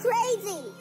crazy.